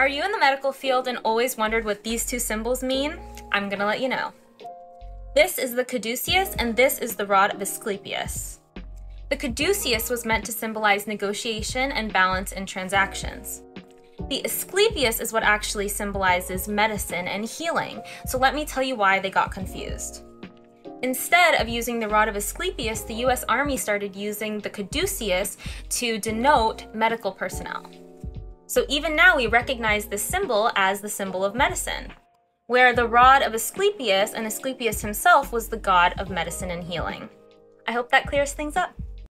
Are you in the medical field and always wondered what these two symbols mean? I'm gonna let you know. This is the caduceus and this is the rod of Asclepius. The caduceus was meant to symbolize negotiation and balance in transactions. The Asclepius is what actually symbolizes medicine and healing, so let me tell you why they got confused. Instead of using the rod of Asclepius, the US Army started using the caduceus to denote medical personnel. So even now we recognize this symbol as the symbol of medicine, where the rod of Asclepius and Asclepius himself was the god of medicine and healing. I hope that clears things up.